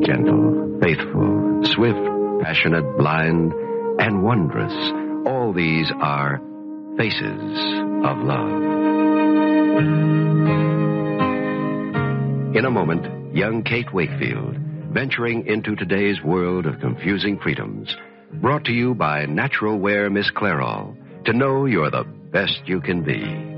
Gentle, faithful, swift, passionate, blind, and wondrous. All these are faces of love. In a moment, young Kate Wakefield, venturing into today's world of confusing freedoms, brought to you by Natural Wear Miss Clairol, to know you're the best you can be.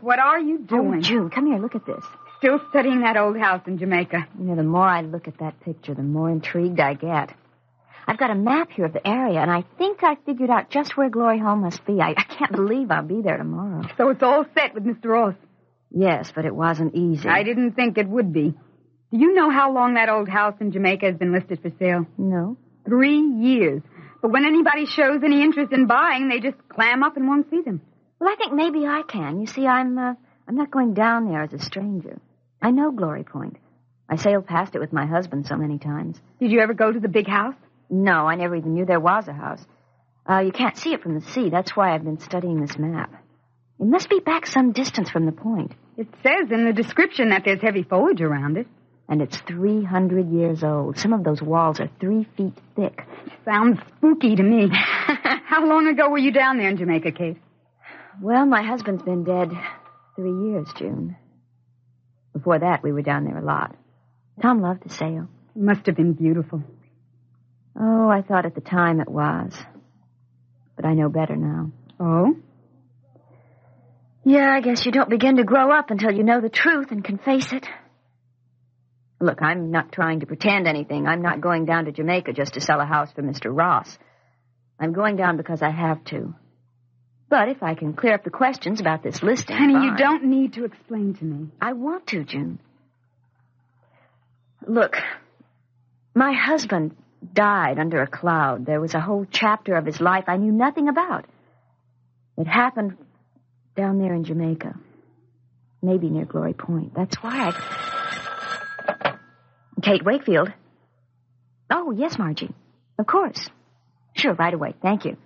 What are you oh, doing? Oh, June, come here. Look at this. Still studying that old house in Jamaica. You know, the more I look at that picture, the more intrigued I get. I've got a map here of the area, and I think I figured out just where Glory Hall must be. I, I can't believe I'll be there tomorrow. So it's all set with Mr. Ross. Yes, but it wasn't easy. I didn't think it would be. Do you know how long that old house in Jamaica has been listed for sale? No. Three years. But when anybody shows any interest in buying, they just clam up and won't see them. Well, I think maybe I can. You see, I'm uh, I'm not going down there as a stranger. I know Glory Point. I sailed past it with my husband so many times. Did you ever go to the big house? No, I never even knew there was a house. Uh, you can't see it from the sea. That's why I've been studying this map. It must be back some distance from the point. It says in the description that there's heavy foliage around it. And it's 300 years old. Some of those walls are three feet thick. Sounds spooky to me. how long ago were you down there in Jamaica, Kate? Well, my husband's been dead three years, June. Before that, we were down there a lot. Tom loved to sail. It must have been beautiful. Oh, I thought at the time it was. But I know better now. Oh? Yeah, I guess you don't begin to grow up until you know the truth and can face it. Look, I'm not trying to pretend anything. I'm not going down to Jamaica just to sell a house for Mr. Ross. I'm going down because I have to. But if I can clear up the questions about this listing. Honey, fine. you don't need to explain to me. I want to, June. Look, my husband died under a cloud. There was a whole chapter of his life I knew nothing about. It happened down there in Jamaica. Maybe near Glory Point. That's why I. Kate Wakefield. Oh, yes, Margie. Of course. Sure, right away. Thank you.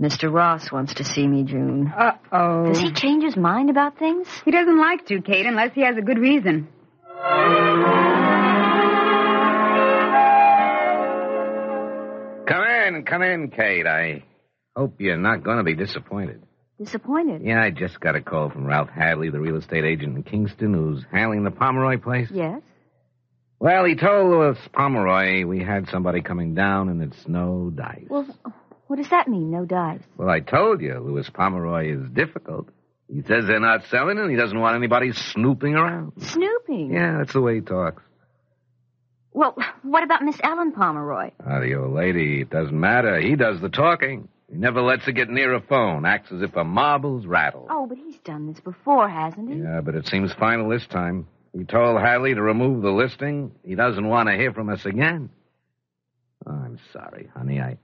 Mr. Ross wants to see me, June. Uh-oh. Does he change his mind about things? He doesn't like to, Kate, unless he has a good reason. Come in, come in, Kate. I hope you're not going to be disappointed. Disappointed? Yeah, I just got a call from Ralph Hadley, the real estate agent in Kingston, who's handling the Pomeroy place. Yes. Well, he told Louis Pomeroy we had somebody coming down, and it's no dice. Well, what does that mean, no dice? Well, I told you, Louis Pomeroy is difficult. He says they're not selling, and he doesn't want anybody snooping around. Snooping? Yeah, that's the way he talks. Well, what about Miss Ellen Pomeroy? Ah, the old lady, it doesn't matter. He does the talking. He never lets her get near a phone. Acts as if her marbles rattle. Oh, but he's done this before, hasn't he? Yeah, but it seems final this time. He told Hadley to remove the listing. He doesn't want to hear from us again. Oh, I'm sorry, honey. I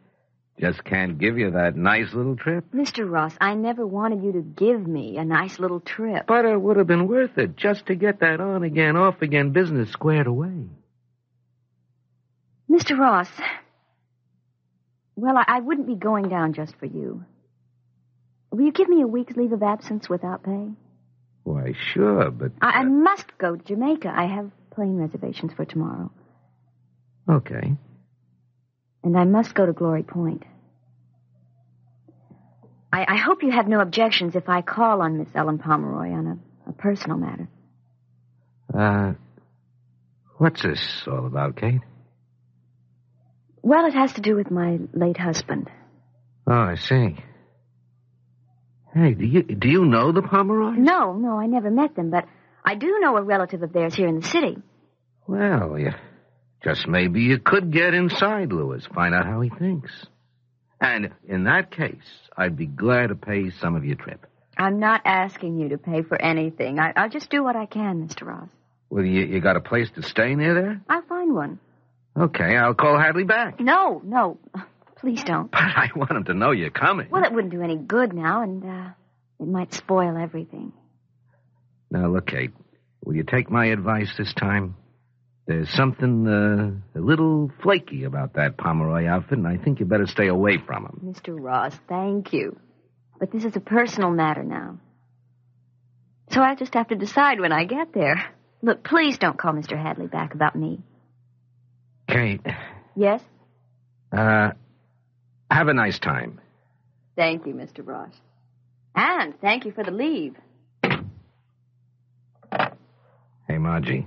just can't give you that nice little trip. Mr. Ross, I never wanted you to give me a nice little trip. But it would have been worth it just to get that on again, off again business squared away. Mr. Ross, well, I, I wouldn't be going down just for you. Will you give me a week's leave of absence without pay? Why, sure, but. I, I uh, must go to Jamaica. I have plane reservations for tomorrow. Okay. And I must go to Glory Point. I, I hope you have no objections if I call on Miss Ellen Pomeroy on a, a personal matter. Uh, what's this all about, Kate? Well, it has to do with my late husband. Oh, I see. Hey, do you do you know the Pomeroys? No, no, I never met them, but I do know a relative of theirs here in the city. Well, you, just maybe you could get inside Lewis, find out how he thinks. And in that case, I'd be glad to pay some of your trip. I'm not asking you to pay for anything. I, I'll just do what I can, Mr. Ross. Well, you, you got a place to stay near there? I'll find one. Okay, I'll call Hadley back. No, no. Please don't. But I want him to know you're coming. Well, it wouldn't do any good now, and uh, it might spoil everything. Now, look, Kate. Will you take my advice this time? There's something uh, a little flaky about that Pomeroy outfit, and I think you better stay away from him. Mr. Ross, thank you. But this is a personal matter now. So I'll just have to decide when I get there. Look, please don't call Mr. Hadley back about me. Kate, Yes? uh, have a nice time. Thank you, Mr. Ross. And thank you for the leave. Hey, Margie,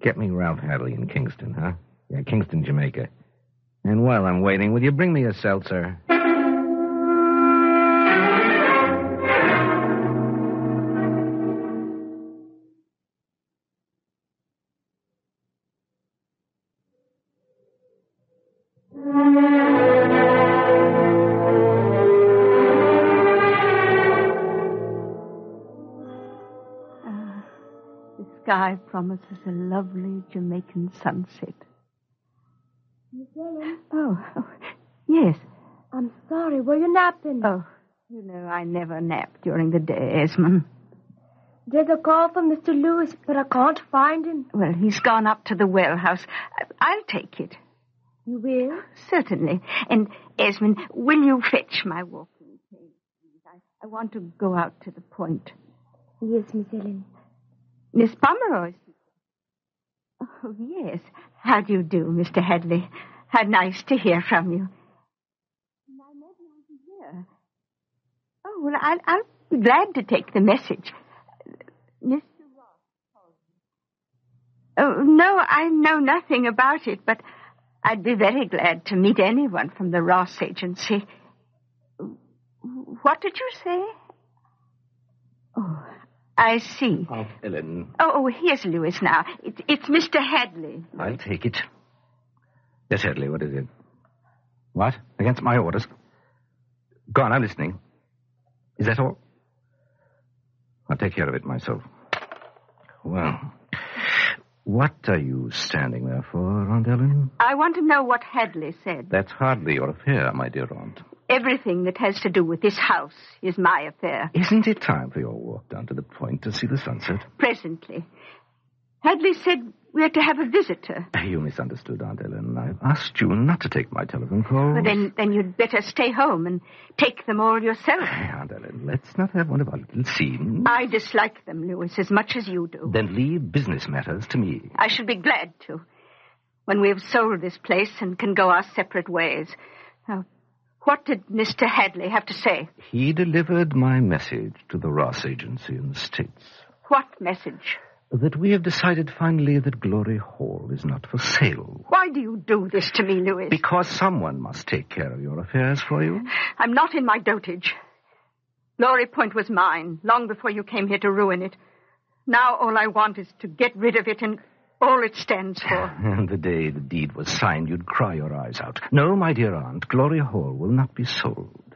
get me Ralph Hadley in Kingston, huh? Yeah, Kingston, Jamaica. And while I'm waiting, will you bring me a seltzer? Sky promises a lovely Jamaican sunset. Oh, oh, yes. I'm sorry. Were you napping? Oh, you know, I never nap during the day, Esmond. There's a call from Mr. Lewis, but I can't find him. Well, he's gone up to the well house. I'll take it. You will? Certainly. And, Esmond, will you fetch my walking cane? please? I, I want to go out to the point. Yes, Miss Ellen. Miss Pomeroy. Oh, yes. How do you do, Mr. Hadley? How nice to hear from you. And I never was here. Oh, well, I'll, I'll be glad to take the message. Mr. Ross called me. Oh, no, I know nothing about it, but I'd be very glad to meet anyone from the Ross agency. What did you say? I see. Oh, Ellen. Oh, oh, here's Lewis now. It's, it's Mr. Hadley. I'll take it. Yes, Hadley, what is it? What? Against my orders? Go on, I'm listening. Is that all? I'll take care of it myself. Well, what are you standing there for, Aunt Ellen? I want to know what Hadley said. That's hardly your affair, my dear aunt. Everything that has to do with this house is my affair. Isn't it time for your walk down to the point to see the sunset? Presently. Hadley said we're to have a visitor. Eh, you misunderstood, Aunt Ellen. I've asked you not to take my telephone calls. But then, then you'd better stay home and take them all yourself. Eh, Aunt Ellen, let's not have one of our little scenes. I dislike them, Lewis, as much as you do. Then leave business matters to me. I should be glad to. When we have sold this place and can go our separate ways. Now, what did Mr. Hadley have to say? He delivered my message to the Ross Agency in the States. What message? That we have decided finally that Glory Hall is not for sale. Why do you do this to me, Lewis? Because someone must take care of your affairs for you. I'm not in my dotage. Glory Point was mine long before you came here to ruin it. Now all I want is to get rid of it and all it stands for. And the day the deed was signed, you'd cry your eyes out. No, my dear aunt, Glory Hall will not be sold.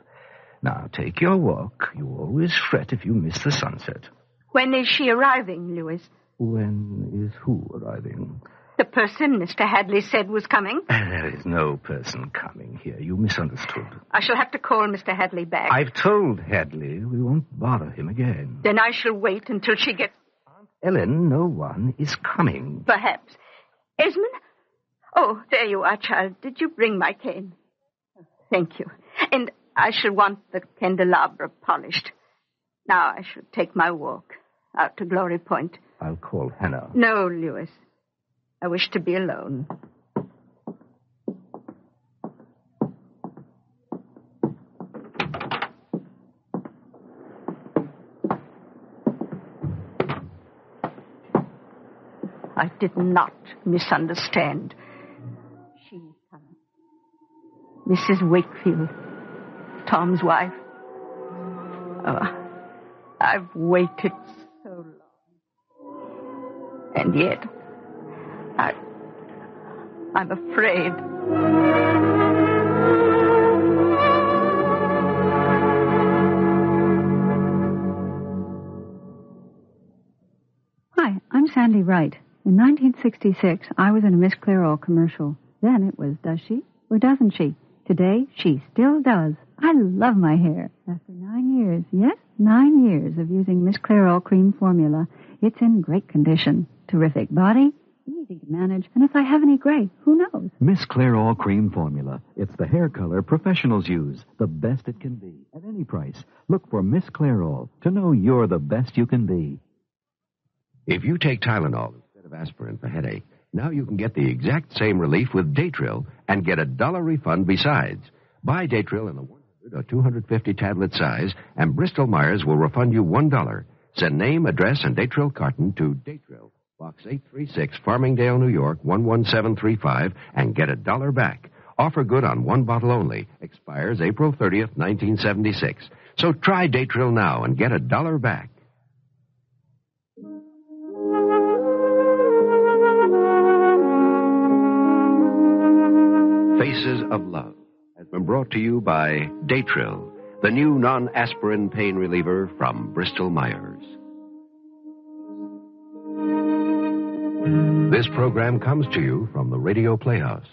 Now, take your walk. You always fret if you miss the sunset. When is she arriving, Lewis? When is who arriving? The person Mr. Hadley said was coming. There is no person coming here. You misunderstood. I shall have to call Mr. Hadley back. I've told Hadley we won't bother him again. Then I shall wait until she gets. Ellen, no one is coming. Perhaps. Esmond? Oh, there you are, child. Did you bring my cane? Thank you. And I shall want the candelabra polished. Now I shall take my walk out to Glory Point. I'll call Hannah. No, Lewis. I wish to be alone. I did not misunderstand. She, Mrs. Wakefield, Tom's wife. Oh, I've waited so long. And yet, I, I'm afraid. Hi, I'm Sandy Wright. In 1966, I was in a Miss Clairol commercial. Then it was Does She or Doesn't She? Today, she still does. I love my hair. After nine years, yes, nine years of using Miss Clairol cream formula. It's in great condition. Terrific body, easy to manage, and if I have any gray, who knows? Miss Clairol cream formula. It's the hair color professionals use, the best it can be at any price. Look for Miss Clairol to know you're the best you can be. If you take Tylenol instead of aspirin for headache, now you can get the exact same relief with Datril and get a dollar refund besides. Buy Datril in the 100 or 250 tablet size, and Bristol Myers will refund you $1. Send name, address, and Datril carton to Datril, Box 836, Farmingdale, New York, 11735, and get a dollar back. Offer good on one bottle only. Expires April 30th, 1976. So try Datril now and get a dollar back. Faces of Love has been brought to you by Datril, the new non-aspirin pain reliever from Bristol Myers. This program comes to you from the Radio Playhouse.